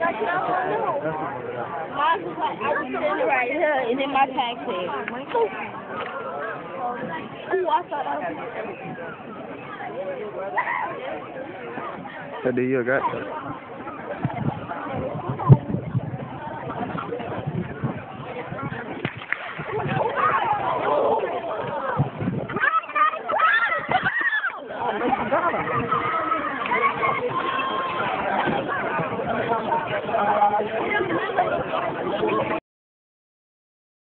I right here, and my Ooh, I thought was. you got that. Oh, Thank you.